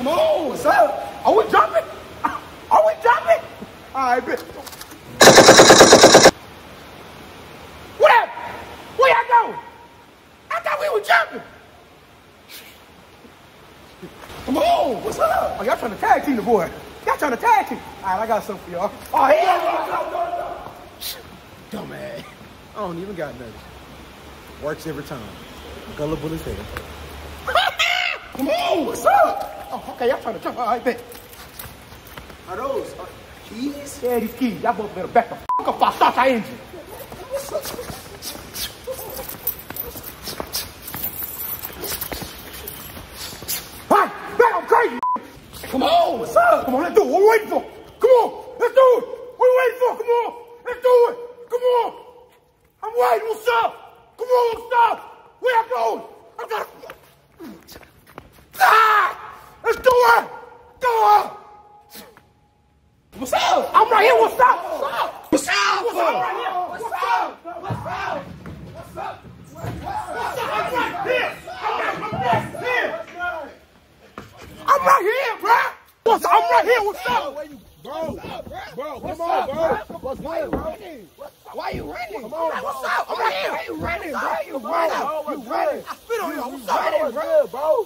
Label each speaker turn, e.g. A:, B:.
A: Come on, what's up? Are we jumping? Are we jumping? All right, bitch. What up? Where y'all going? I thought we were jumping. Come on, what's up? Oh, y'all trying to tag team the boy. Y'all trying to tag team. All right, I got something for y'all. Oh, yeah. Dumbass. I don't even got nothing. Works every time. Gullible as hell. Come on, what's up? Oh, okay, y'all trying to jump. Right, bet. Are those uh, keys? Yeah, these keys. Y'all both better back the fuck up our start our engine. Hey, back up crazy. Come on, what's up? Come on, let's do it. What are we waiting for? Come on, let's do it. What are we waiting for? Come on, let's do it. Come on. I'm waiting. What's up? Come on, what's up? Where I going? I got. Ah! Let's do it. Do it. What's up? I'm right here. What's up? What's up? What's up? What's up? Right here. What's up? What's up? What's up? What's up? I'm right here. I'm right here. I'm right here, bro. What's up? I'm right here. What's up?
B: Bro, bro, come on, bro. What's
A: Why you running? Why you running?
B: Come on,
A: What's up? I'm right here.
B: Why you running, bro?
A: You running? You running? I spit on you. What's up?
B: Bro.